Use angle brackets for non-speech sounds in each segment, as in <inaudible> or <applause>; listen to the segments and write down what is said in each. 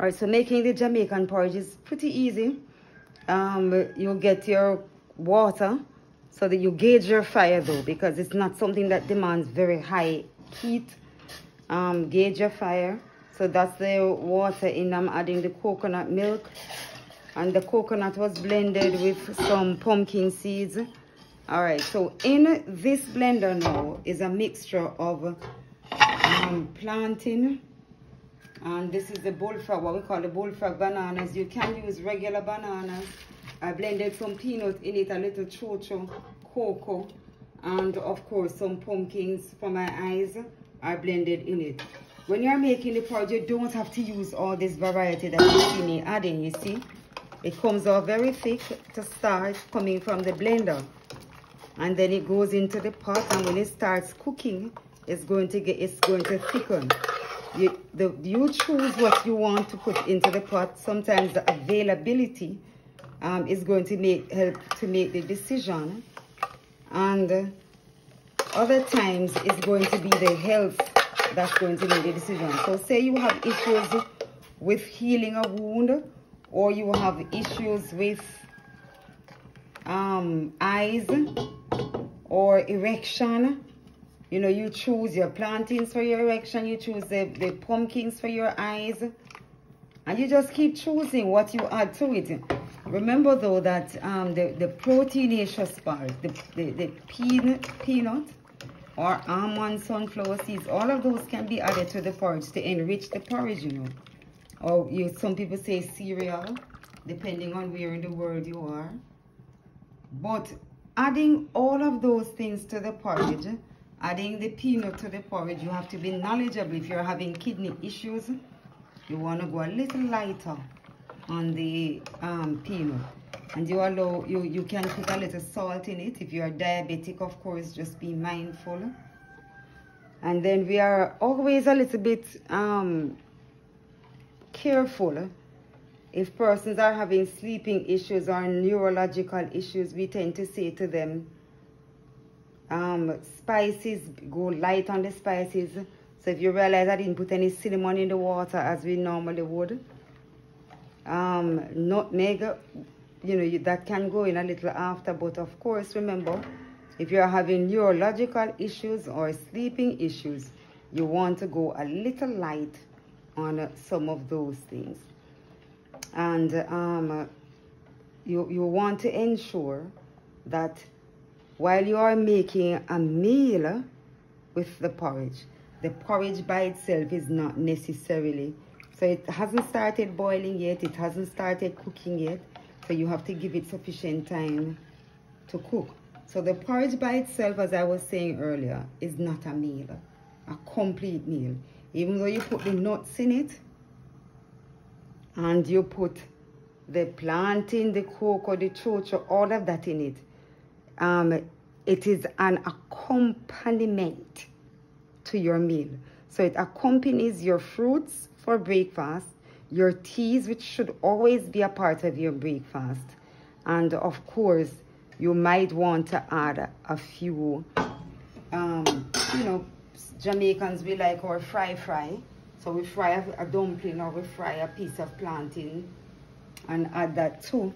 All right, so making the Jamaican porridge is pretty easy. Um, you get your water so that you gauge your fire though because it's not something that demands very high heat. Um, gauge your fire. So that's the water in. I'm adding the coconut milk. And the coconut was blended with some pumpkin seeds. All right, so in this blender now is a mixture of um, plantain and this is the bullfrog what we call the bullfrog bananas. You can use regular bananas. I blended some peanuts in it a little chocho cocoa and of course some pumpkins for my eyes. Are blended in it. When you're making the porridge you don't have to use all this variety that you see me adding you see? It comes out very thick to start coming from the blender. And then it goes into the pot and when it starts cooking it's going to get it's going to thicken you, the, you choose what you want to put into the pot. Sometimes the availability um, is going to make help to make the decision. And uh, other times it's going to be the health that's going to make the decision. So say you have issues with healing a wound or you have issues with um, eyes or erection you know, you choose your plantains for your erection, you choose the, the pumpkins for your eyes, and you just keep choosing what you add to it. Remember though that um, the, the proteinaceous part, the, the, the peanut, peanut or almond sunflower seeds, all of those can be added to the porridge to enrich the porridge, you know. Or you, some people say cereal, depending on where in the world you are. But adding all of those things to the porridge Adding the peanut to the porridge, you have to be knowledgeable. If you're having kidney issues, you want to go a little lighter on the um, peanut. And you allow, you, you can put a little salt in it. If you're diabetic, of course, just be mindful. And then we are always a little bit um, careful. If persons are having sleeping issues or neurological issues, we tend to say to them, um, spices, go light on the spices. So if you realize I didn't put any cinnamon in the water as we normally would. Um, nutmeg, you know, that can go in a little after. But of course, remember, if you're having neurological issues or sleeping issues, you want to go a little light on some of those things. And um, you, you want to ensure that while you are making a meal with the porridge, the porridge by itself is not necessarily, so it hasn't started boiling yet, it hasn't started cooking yet, so you have to give it sufficient time to cook. So the porridge by itself, as I was saying earlier, is not a meal, a complete meal. Even though you put the nuts in it, and you put the plantain, the cocoa, the chocho, all of that in it, um, it is an accompaniment to your meal. So it accompanies your fruits for breakfast, your teas, which should always be a part of your breakfast. And of course, you might want to add a few, um, you know, Jamaicans, we like our fry fry. So we fry a, a dumpling or we fry a piece of plantain and add that to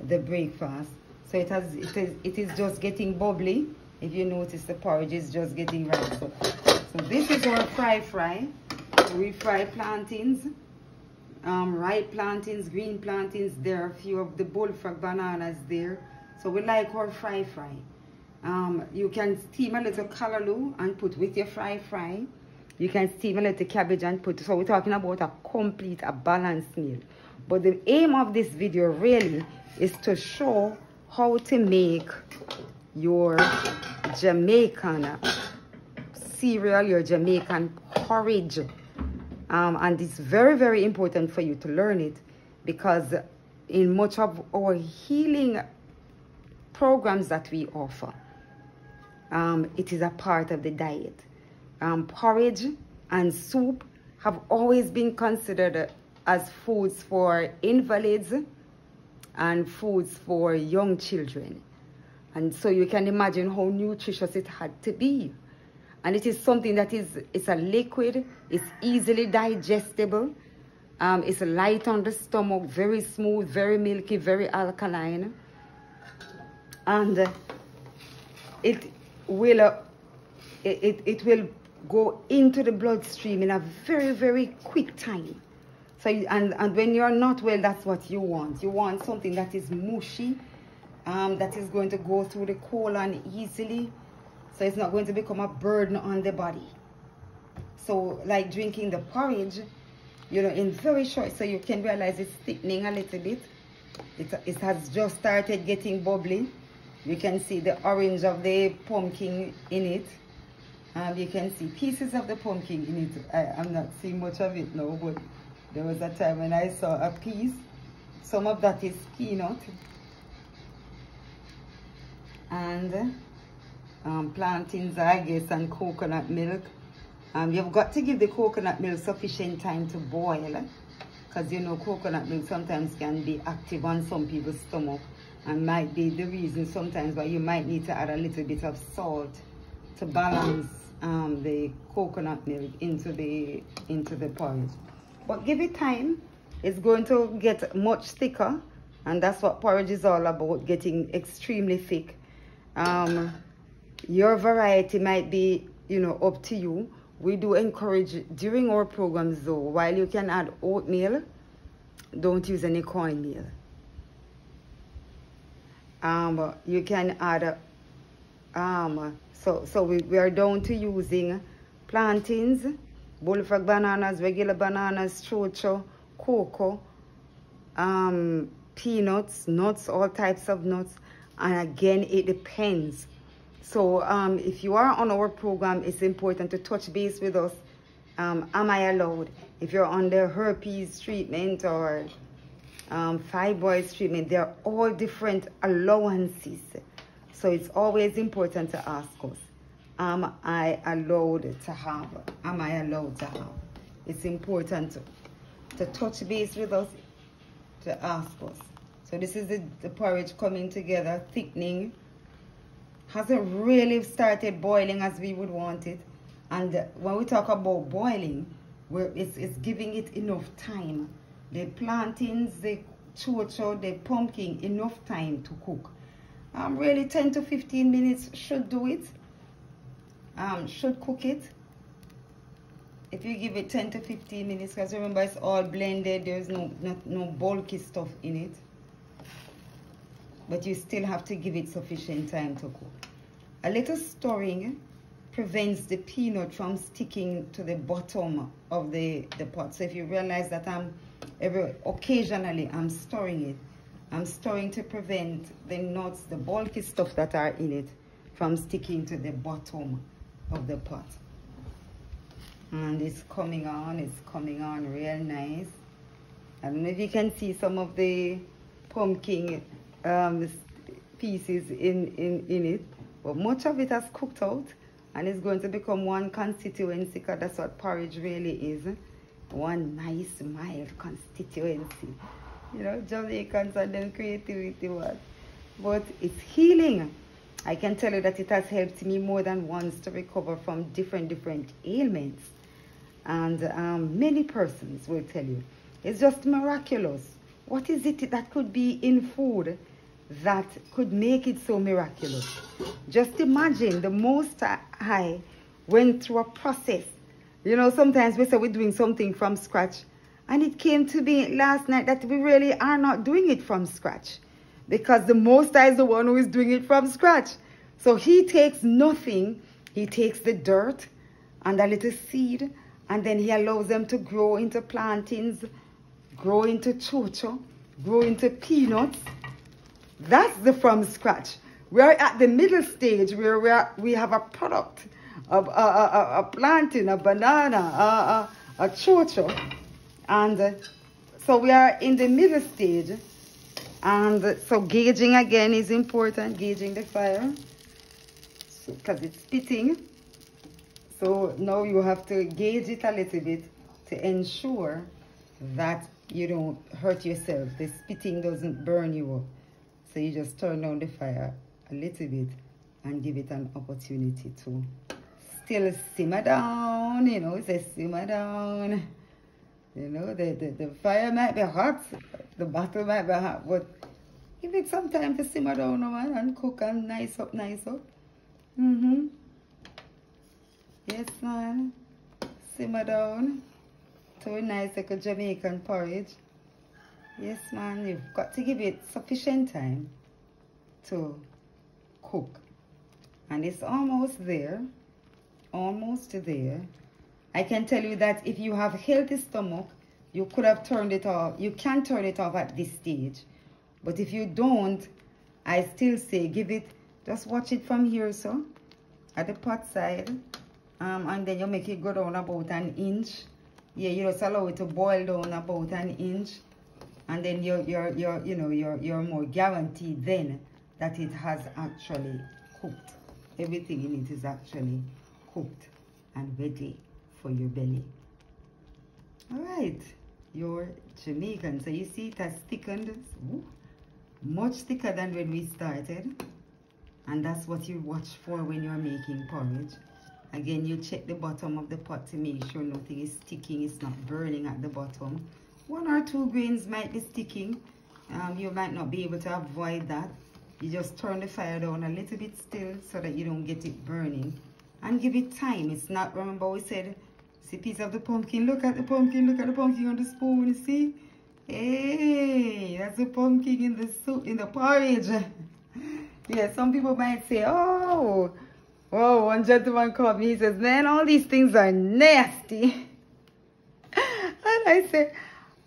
the breakfast. So it has it is it is just getting bubbly. If you notice the porridge is just getting right. So, so this is our fry fry. We fry plantains, um, ripe plantains, green plantains. There are a few of the bullfrog bananas there. So we like our fry fry. Um, you can steam a little callaloo and put with your fry fry. You can steam a little cabbage and put. So we're talking about a complete, a balanced meal. But the aim of this video really is to show how to make your Jamaican cereal, your Jamaican porridge. Um, and it's very, very important for you to learn it because in much of our healing programs that we offer, um, it is a part of the diet. Um, porridge and soup have always been considered as foods for invalids and foods for young children. And so you can imagine how nutritious it had to be. And it is something that is it's a liquid, it's easily digestible, Um, it's light on the stomach, very smooth, very milky, very alkaline. And uh, it will uh, it, it will go into the bloodstream in a very, very quick time. So, and, and when you're not well, that's what you want. You want something that is mushy, um, that is going to go through the colon easily. So it's not going to become a burden on the body. So like drinking the porridge, you know, in very short, so you can realize it's thickening a little bit. It, it has just started getting bubbly. You can see the orange of the pumpkin in it. Um, you can see pieces of the pumpkin in it. I, I'm not seeing much of it now, but there was a time when I saw a piece. Some of that is peanut. And um, plantains, I guess, and coconut milk. Um, you've got to give the coconut milk sufficient time to boil. Because, you know, coconut milk sometimes can be active on some people's stomach. And might be the reason sometimes why you might need to add a little bit of salt to balance um, the coconut milk into the into the porridge. But give it time. It's going to get much thicker. And that's what porridge is all about, getting extremely thick. Um, your variety might be, you know, up to you. We do encourage during our programs though, while you can add oatmeal, don't use any cornmeal. Um, you can add um, so, so we, we are down to using plantains, bullfrog bananas, regular bananas, chocho, cocoa, um, peanuts, nuts, all types of nuts. And again, it depends. So um, if you are on our program, it's important to touch base with us. Um, am I allowed? If you're on the herpes treatment or um, fibroids treatment, they're all different allowances. So it's always important to ask us, am I allowed to have? Am I allowed to have? It's important to, to touch base with us, to ask us. So this is the, the porridge coming together, thickening. Hasn't really started boiling as we would want it. And when we talk about boiling, it's, it's giving it enough time. The plantains, the chocho, the pumpkin, enough time to cook um, really 10 to 15 minutes should do it um, should cook it. If you give it 10 to 15 minutes because remember it's all blended there's no, no no bulky stuff in it. But you still have to give it sufficient time to cook. A little stirring prevents the peanut from sticking to the bottom of the the pot. So if you realize that i'm every occasionally i'm stirring it I'm stirring to prevent the nuts, the bulky stuff that are in it from sticking to the bottom of the pot. And it's coming on, it's coming on real nice. I don't know if you can see some of the pumpkin um, pieces in, in, in it, but much of it has cooked out and it's going to become one constituency because that's what porridge really is. One nice, mild constituency you know, Jamaicans and them creativity was. But it's healing. I can tell you that it has helped me more than once to recover from different, different ailments. And um, many persons will tell you, it's just miraculous. What is it that could be in food that could make it so miraculous? Just imagine the Most High went through a process. You know, sometimes we say we're doing something from scratch and it came to me last night that we really are not doing it from scratch. Because the Most High is the one who is doing it from scratch. So he takes nothing. He takes the dirt and a little seed. And then he allows them to grow into plantings, grow into chocho, grow into peanuts. That's the from scratch. We're at the middle stage where we, are, we have a product of a, a, a plantain, a banana, a, a, a chocho and uh, so we are in the middle stage and uh, so gauging again is important gauging the fire. Because it's spitting. So now you have to gauge it a little bit to ensure that you don't hurt yourself. The spitting doesn't burn you up. So you just turn down the fire a little bit and give it an opportunity to still simmer down you know say simmer down You know, the, the, the fire might be hot, the bottle might be hot, but give it some time to simmer down, man, and cook and nice up, nice up. Mm-hmm. Yes, man. Simmer down to nice like a Jamaican porridge. Yes, man, you've got to give it sufficient time to cook. And it's almost there. Almost there. I can tell you that if you have healthy stomach, you could have turned it off. You can turn it off at this stage. But if you don't, I still say give it, just watch it from here, so, at the pot side. Um, and then you make it go down about an inch. Yeah, you just allow it to boil down about an inch. And then you're, you're, you're, you know, you're, you're more guaranteed then that it has actually cooked. Everything in it is actually cooked and ready for your belly. All right, your Jamaican. So you see it has thickened, Ooh, much thicker than when we started. And that's what you watch for when you're making porridge. Again, you check the bottom of the pot to make sure nothing is sticking, it's not burning at the bottom. One or two grains might be sticking. Um, you might not be able to avoid that. You just turn the fire down a little bit still so that you don't get it burning. And give it time. It's not, remember we said, see piece of the pumpkin. Look at the pumpkin, look at the pumpkin on the spoon, you see? Hey, that's the pumpkin in the soup, in the porridge. <laughs> yeah, some people might say, oh, Oh, one gentleman called me. He says, man, all these things are nasty. <laughs> and I say,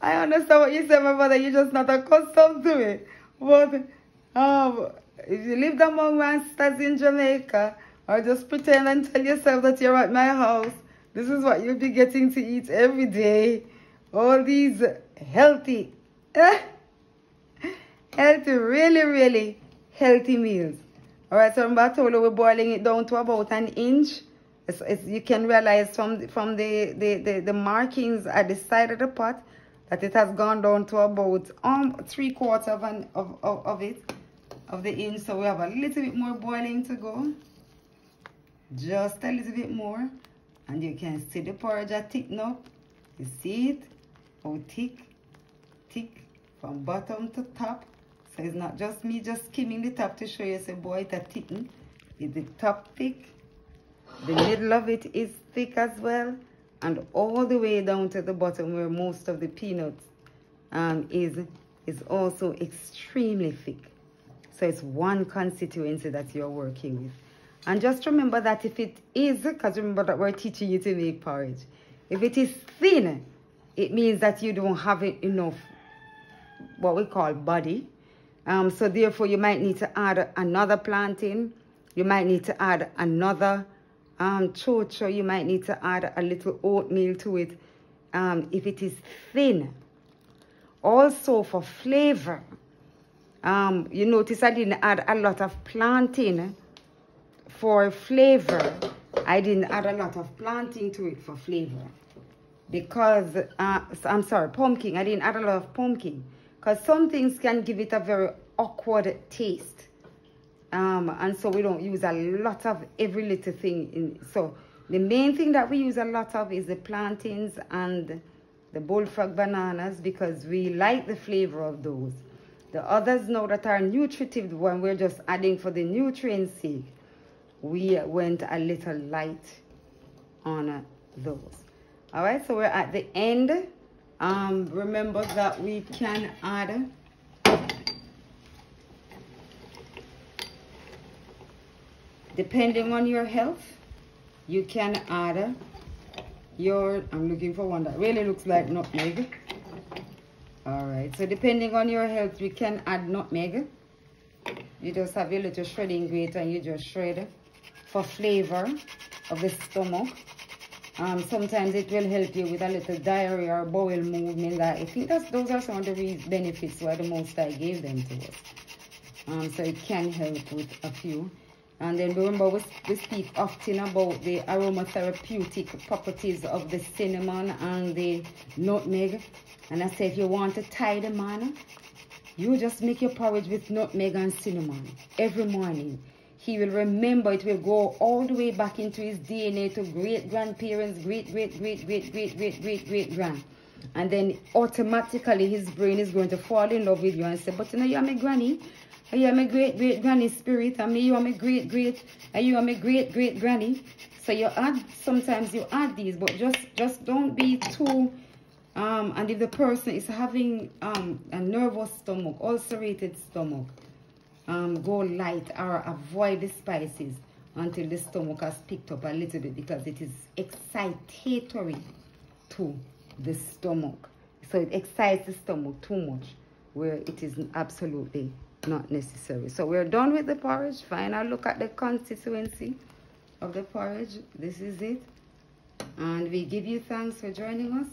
I understand what you said, my brother. You're just not accustomed to it. But um, if you lived among masters in Jamaica, or just pretend and tell yourself that you're at my house, this is what you'll be getting to eat every day. All these healthy, healthy, really, really healthy meals. Alright, so remember I told you we're boiling it down to about an inch. It's, it's, you can realize from, from the, the, the, the, markings at the side of the pot that it has gone down to about um, three quarters of, an, of, of, of it, of the inch. So we have a little bit more boiling to go. Just a little bit more. And you can see the porridge are thickening up. You see it? How thick, thick from bottom to top. So it's not just me just skimming the top to show you, say, boy, it's a thicken. Is the top thick? The middle of it is thick as well. And all the way down to the bottom where most of the peanuts um, is, is also extremely thick. So it's one constituency that you're working with. And just remember that if it is, because remember that we're teaching you to make porridge. If it is thin, it means that you don't have enough what we call body um, so therefore, you might need to add another plantain. You might need to add another um, chocho. You might need to add a little oatmeal to it um, if it is thin. Also for flavor, um, you notice I didn't add a lot of plantain for flavor. I didn't add a lot of plantain to it for flavor. Because, uh, I'm sorry, pumpkin. I didn't add a lot of pumpkin because some things can give it a very awkward taste. Um, and so we don't use a lot of every little thing. In, so the main thing that we use a lot of is the plantains and the bullfrog bananas because we like the flavor of those. The others know that are nutritive when we're just adding for the nutrients sake. We went a little light on those. All right, so we're at the end. Um, remember that we can add depending on your health you can add your I'm looking for one that really looks like nutmeg. All right so depending on your health we can add nutmeg. You just have your little shredding grater and you just shred for flavor of the stomach um, sometimes it will help you with a little diarrhea or bowel movement. That I think that's those are some of the benefits why the most I gave them to us. Um, so it can help with a few. And then remember, we, we speak often about the aromatherapeutic properties of the cinnamon and the nutmeg. And I say if you want to tie the man, you just make your porridge with nutmeg and cinnamon every morning he will remember it will go all the way back into his DNA to great grandparents, great, great, great, great, great, great, great, great grand. and then automatically his brain is going to fall in love with you and say, but you know, you're my granny. And you're my great great granny spirit. And me, you are my great great. And you are my great great granny. So you add, sometimes you add these, but just, just don't be too, um, and if the person is having um, a nervous stomach, ulcerated stomach, um, go light or avoid the spices until the stomach has picked up a little bit because it is excitatory to the stomach. So it excites the stomach too much where it is absolutely not necessary. So we're done with the porridge. Final look at the constituency of the porridge. This is it. And we give you thanks for joining us.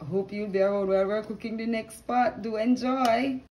I hope you'll be around while we're cooking the next part. Do enjoy.